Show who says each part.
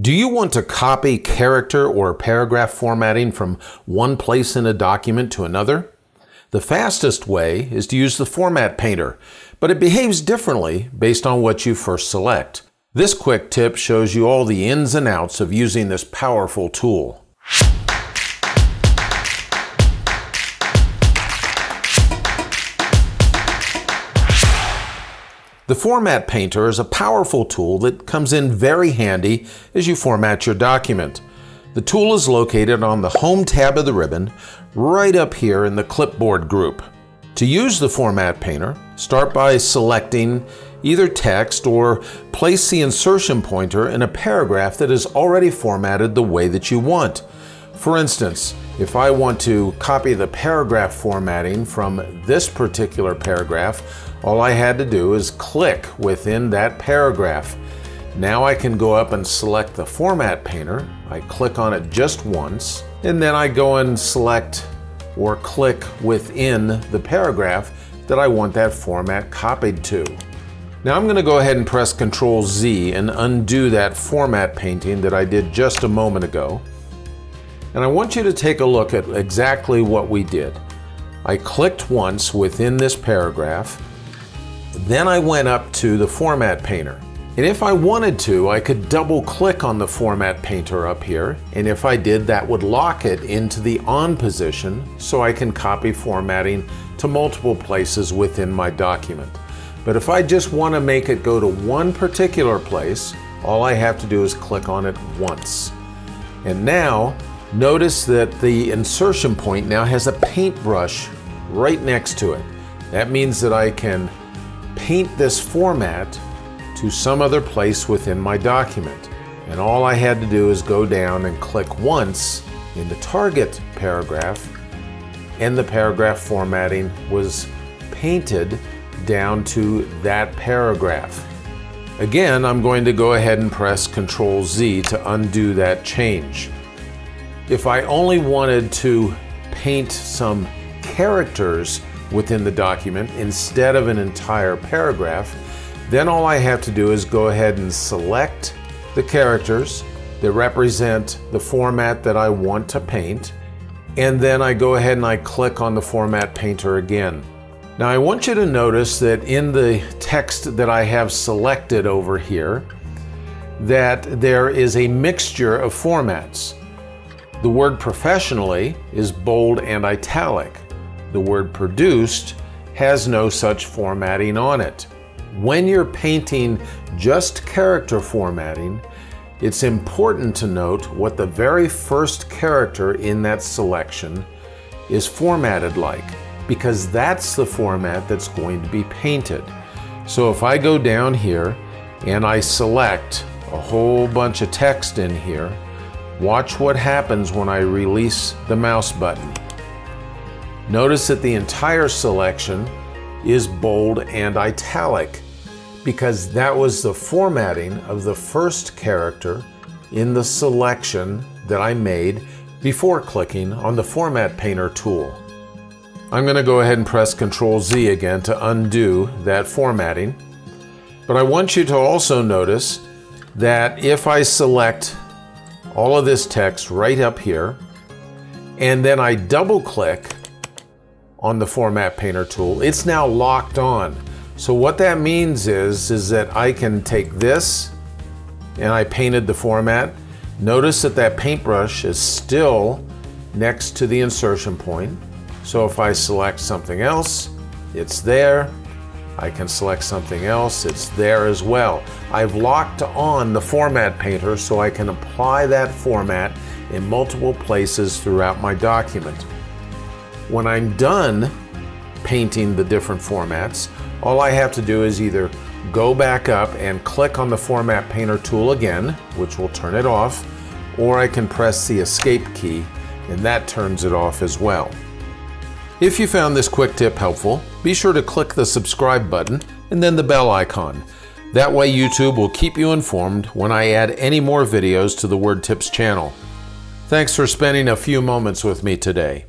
Speaker 1: Do you want to copy character or paragraph formatting from one place in a document to another? The fastest way is to use the Format Painter, but it behaves differently based on what you first select. This quick tip shows you all the ins and outs of using this powerful tool. The Format Painter is a powerful tool that comes in very handy as you format your document. The tool is located on the Home tab of the ribbon, right up here in the Clipboard group. To use the Format Painter, start by selecting either text or place the insertion pointer in a paragraph that is already formatted the way that you want. For instance, if I want to copy the paragraph formatting from this particular paragraph, all I had to do is click within that paragraph. Now I can go up and select the Format Painter. I click on it just once, and then I go and select or click within the paragraph that I want that format copied to. Now I'm going to go ahead and press Ctrl Z and undo that format painting that I did just a moment ago. And I want you to take a look at exactly what we did. I clicked once within this paragraph, then I went up to the Format Painter. And if I wanted to, I could double click on the Format Painter up here, and if I did, that would lock it into the on position so I can copy formatting to multiple places within my document. But if I just want to make it go to one particular place, all I have to do is click on it once. And now Notice that the insertion point now has a paintbrush right next to it. That means that I can paint this format to some other place within my document. And all I had to do is go down and click once in the target paragraph and the paragraph formatting was painted down to that paragraph. Again, I'm going to go ahead and press Ctrl Z to undo that change. If I only wanted to paint some characters within the document instead of an entire paragraph, then all I have to do is go ahead and select the characters that represent the format that I want to paint, and then I go ahead and I click on the Format Painter again. Now I want you to notice that in the text that I have selected over here, that there is a mixture of formats. The word professionally is bold and italic. The word produced has no such formatting on it. When you're painting just character formatting, it's important to note what the very first character in that selection is formatted like, because that's the format that's going to be painted. So if I go down here and I select a whole bunch of text in here, Watch what happens when I release the mouse button. Notice that the entire selection is bold and italic because that was the formatting of the first character in the selection that I made before clicking on the Format Painter tool. I'm going to go ahead and press Ctrl Z again to undo that formatting. But I want you to also notice that if I select all of this text right up here, and then I double click on the Format Painter tool, it's now locked on. So what that means is, is that I can take this and I painted the format. Notice that that paintbrush is still next to the insertion point. So if I select something else, it's there. I can select something else, it's there as well. I've locked on the Format Painter so I can apply that format in multiple places throughout my document. When I'm done painting the different formats, all I have to do is either go back up and click on the Format Painter tool again, which will turn it off, or I can press the Escape key and that turns it off as well. If you found this quick tip helpful, be sure to click the subscribe button and then the bell icon. That way YouTube will keep you informed when I add any more videos to the Word Tips channel. Thanks for spending a few moments with me today.